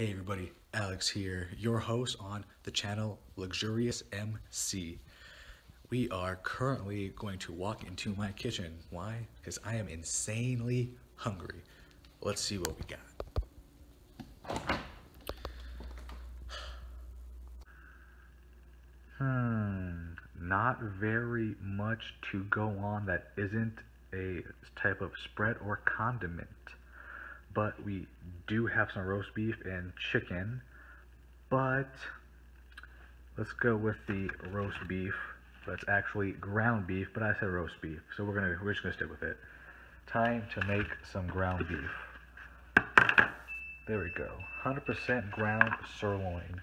Hey everybody, Alex here, your host on the channel Luxurious MC. We are currently going to walk into my kitchen. Why? Because I am insanely hungry. Let's see what we got. Hmm, not very much to go on that isn't a type of spread or condiment but we do have some roast beef and chicken. But let's go with the roast beef. That's actually ground beef, but I said roast beef, so we're gonna we're just gonna stick with it. Time to make some ground beef. There we go. 100% ground sirloin.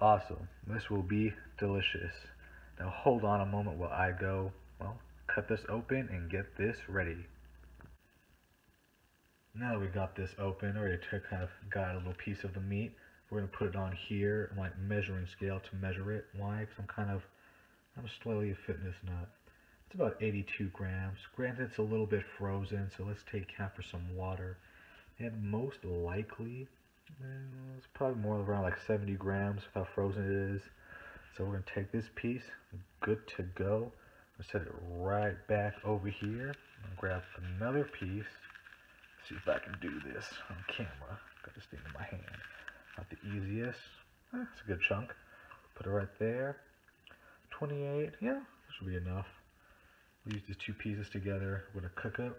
Awesome. This will be delicious. Now hold on a moment while I go, well, cut this open and get this ready. Now that we got this open, already kind of got a little piece of the meat. We're gonna put it on here, my measuring scale to measure it. Why? Because I'm kind of, I'm slightly a fitness nut. It's about 82 grams. Granted, it's a little bit frozen, so let's take half for some water. And most likely, it's probably more around like 70 grams how frozen it is. So we're gonna take this piece, good to go. set it right back over here. grab another piece see if I can do this on camera. Got this thing in my hand. Not the easiest. Eh, it's a good chunk. Put it right there. 28. Yeah, this should be enough. We'll use these two pieces together. We're going to cook it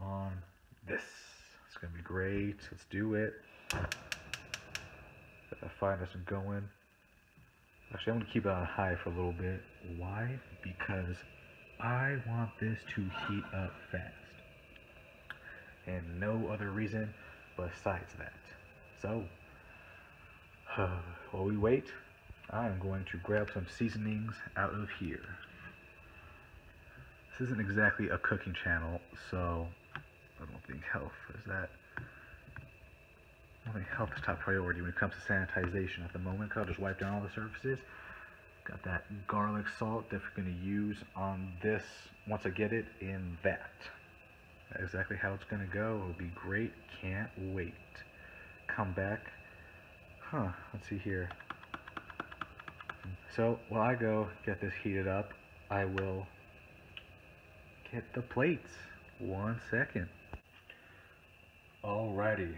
on this. It's going to be great. Let's do it. Get that fireness going. Actually, I'm to keep it on high for a little bit. Why? Because I want this to heat up fast and no other reason besides that. So, uh, while we wait, I am going to grab some seasonings out of here. This isn't exactly a cooking channel, so I don't think health is that. I think health is top priority when it comes to sanitization at the moment. I'll just wipe down all the surfaces. Got that garlic salt that we're going to use on this once I get it in that exactly how it's gonna go. It'll be great. Can't wait. Come back. Huh, let's see here. So while I go get this heated up, I will get the plates. One second. Alrighty,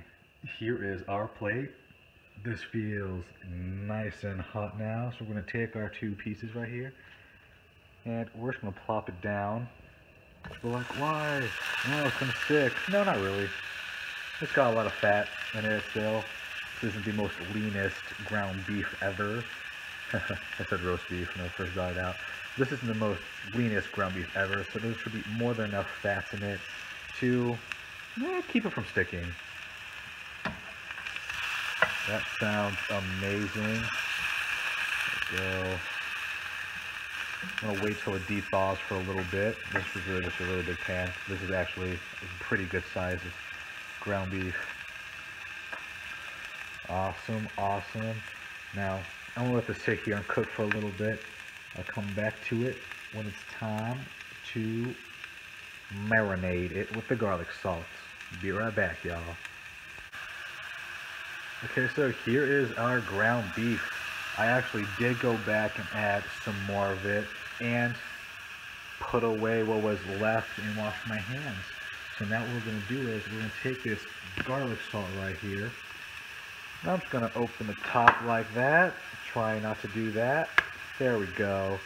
here is our plate. This feels nice and hot now, so we're gonna take our two pieces right here and we're just gonna plop it down Like, why? No, of sick. No, not really. It's got a lot of fat in it still. This isn't the most leanest ground beef ever. I said roast beef when I first got it out. This isn't the most leanest ground beef ever, so there should be more than enough fats in it to eh, keep it from sticking. That sounds amazing. go. I'm gonna wait till it thaws for a little bit. This is really just a really big pan. This is actually a pretty good size of ground beef. Awesome, awesome. Now, I'm gonna let this sit here and cook for a little bit. I'll come back to it when it's time to marinate it with the garlic salt. Be right back, y'all. Okay, so here is our ground beef. I actually did go back and add some more of it and put away what was left and wash my hands. So now what we're going to do is we're going to take this garlic salt right here. I'm just going to open the top like that. Try not to do that. There we go.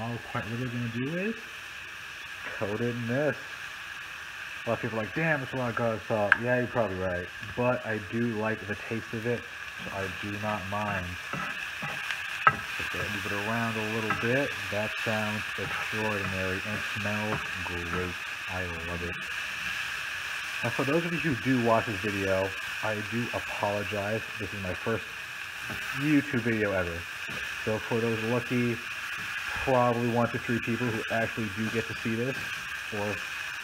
All quite what we're going to do is coat it in this. A lot of people are like, damn, it's a lot of garlic salt. Yeah, you're probably right. But I do like the taste of it, so I do not mind. Move it around a little bit. That sounds extraordinary and smells great. I love it. Now for those of you who do watch this video, I do apologize. This is my first YouTube video ever. So for those lucky, probably one to three people who actually do get to see this, or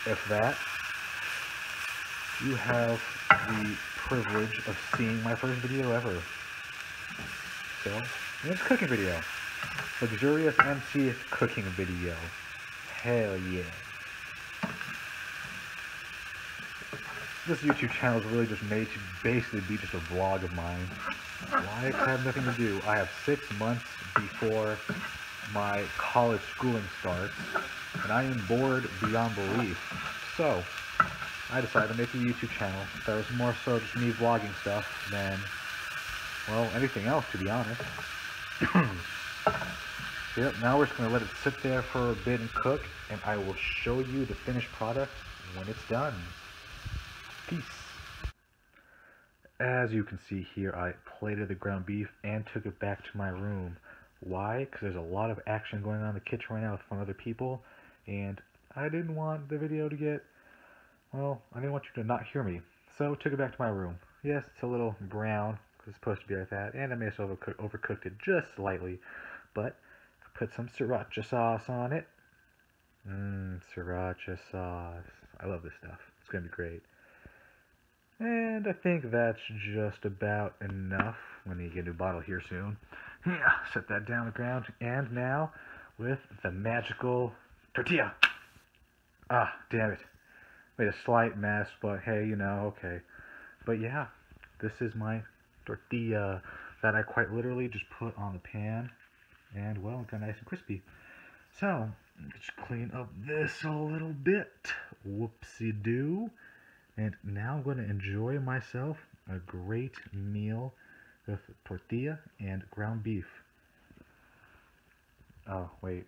if that, you have the privilege of seeing my first video ever. So, it's a cooking video. Luxurious MC cooking video. Hell yeah. this YouTube channel is really just made to basically be just a vlog of mine. Why? I have nothing to do. I have six months before my college schooling starts, and I am bored beyond belief. So, I decided to make a YouTube channel that was more so just me vlogging stuff than, well, anything else, to be honest. yep, now we're just going to let it sit there for a bit and cook, and I will show you the finished product when it's done. Peace. As you can see here, I plated the ground beef and took it back to my room. Why? Because there's a lot of action going on in the kitchen right now with fun other people, and I didn't want the video to get, well, I didn't want you to not hear me. So, took it back to my room. Yes, it's a little brown, it's supposed to be like that, and I may have overcooked, overcooked it just slightly, but I put some sriracha sauce on it. Mmm, sriracha sauce. I love this stuff. It's going to be great. And I think that's just about enough. Going to get a new bottle here soon. Yeah, set that down on the ground. And now, with the magical tortilla. Ah, damn it. Made a slight mess, but hey, you know, okay. But yeah, this is my tortilla that I quite literally just put on the pan. And, well, it got nice and crispy. So, let's clean up this a little bit. Whoopsie-doo. And now I'm going to enjoy myself a great meal with tortilla and ground beef. Oh, wait.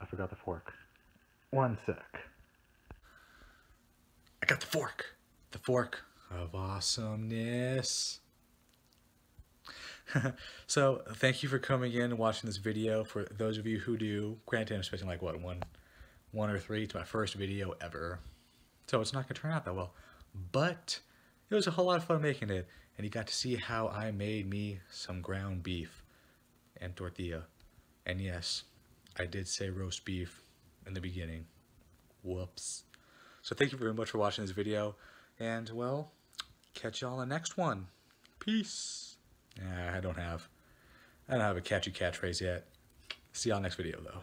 I forgot the fork. One sec. I got the fork. The fork of awesomeness. so, thank you for coming in and watching this video. For those of you who do, granted, I'm expecting like, what, one, one or three. It's my first video ever. So, it's not going to turn out that well. But it was a whole lot of fun making it, and you got to see how I made me some ground beef and tortilla. And yes, I did say roast beef in the beginning. Whoops. So thank you very much for watching this video, and well, catch y'all in the next one. Peace. Yeah, I don't have, I don't have a catchy catchphrase yet. See y'all next video though.